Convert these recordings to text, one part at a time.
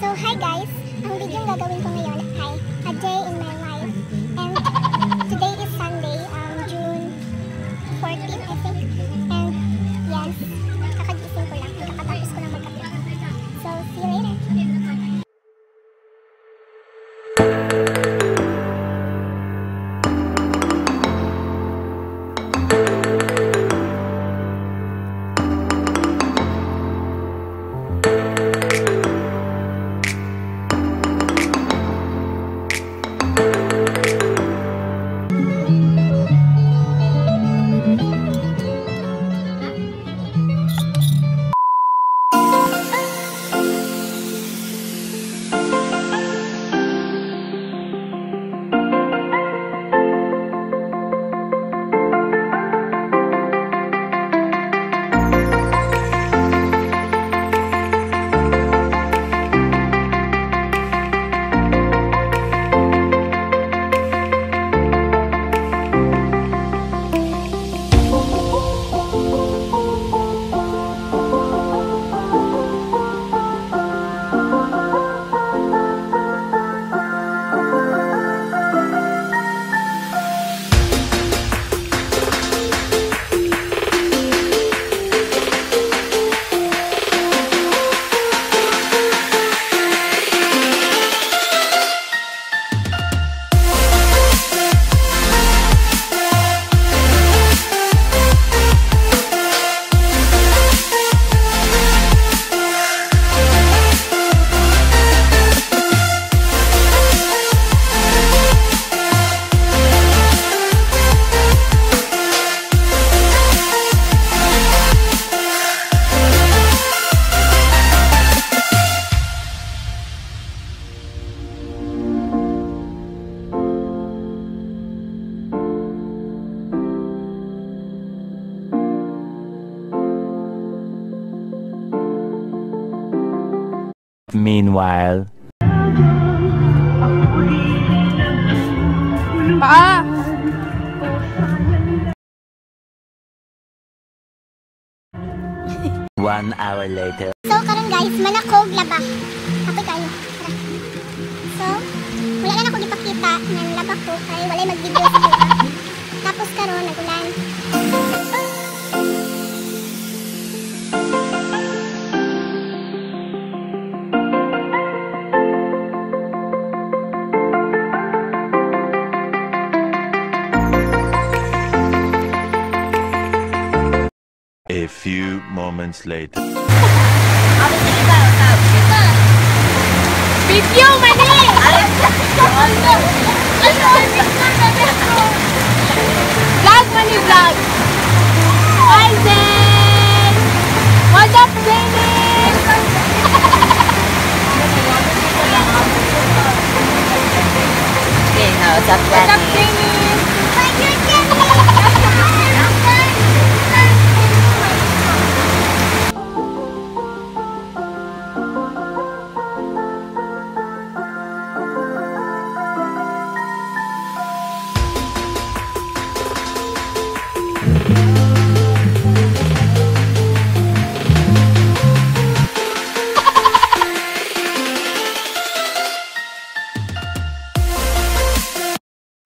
So, hi guys! Ang video gagawin ko ngayon ay A Day in My Life. And Meanwhile, Paa! one hour later. So, karon guys, manakog laba. Apoy kayo. Tara. So, wala na ako ipakita ng laba ko kay wala mag-video sa. Tapos karon nagulan. A few moments later. Video, mani! Vlog, mani, vlog! Hi, Zen! What's up, now what's up, What's up?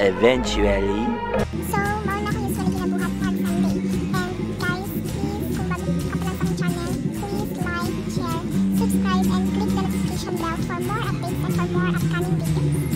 eventually. So, mao na kayo sa naginabuhat pag Sunday. And guys, please, kung bago ka pa sa channel, please like, share, subscribe, and click the notification bell for more updates and for more upcoming videos.